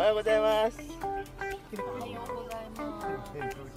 おはようございます。おはようございます。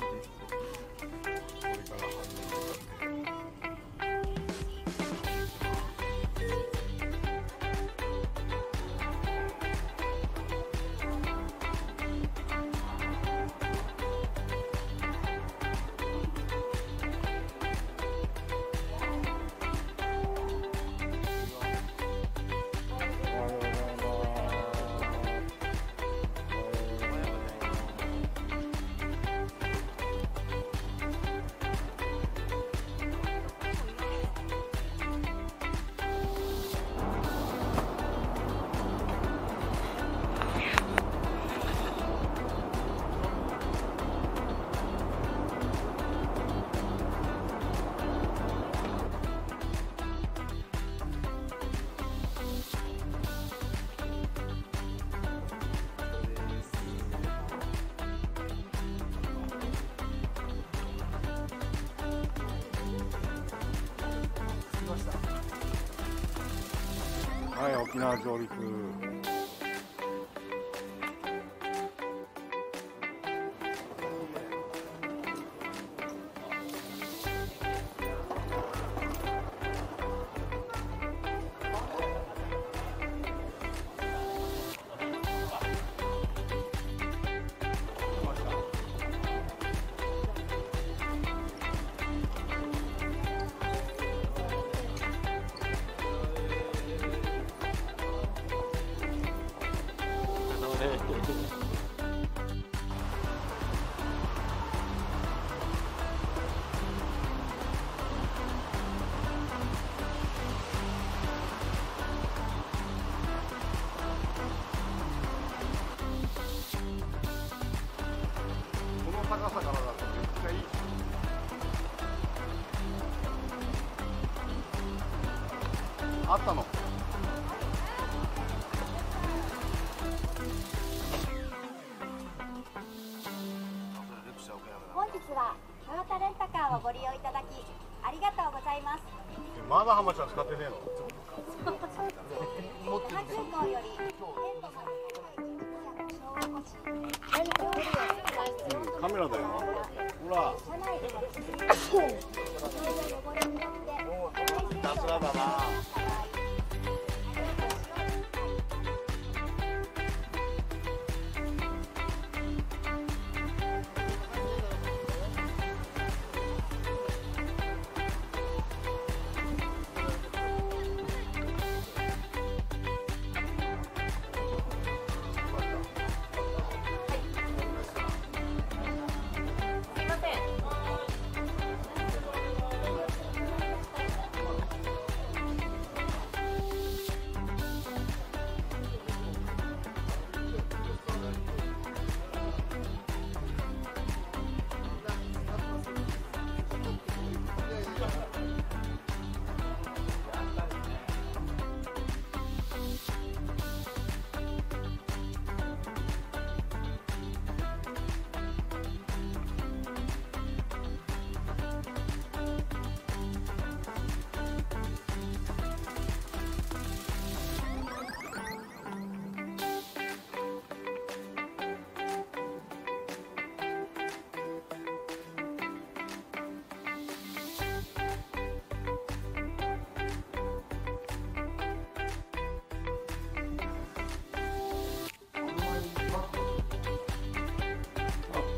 はい、沖縄上陸。高さはトヨタレンタカーをご利用いただきありがとうございます。まだ浜ちゃん使ってねえの。カメラだよ。ほら。だな。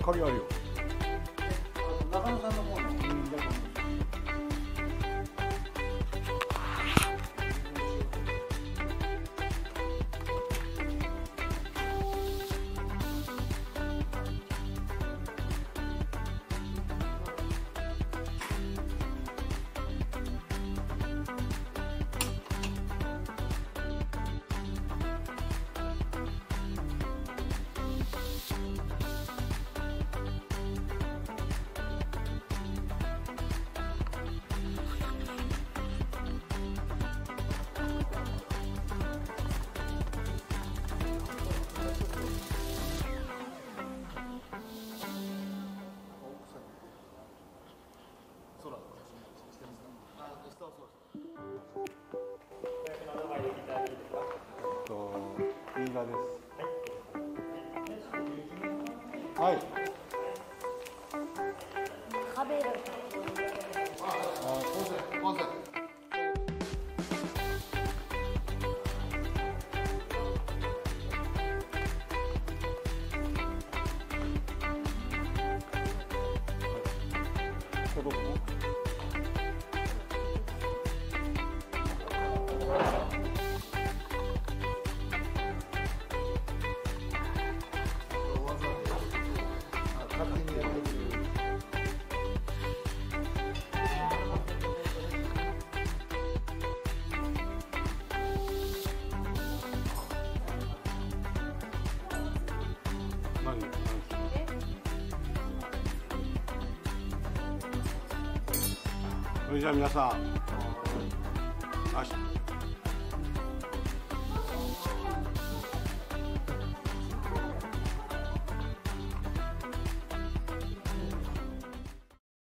鍵あるよ。中野さんの。はいそれじゃあ皆さん。明日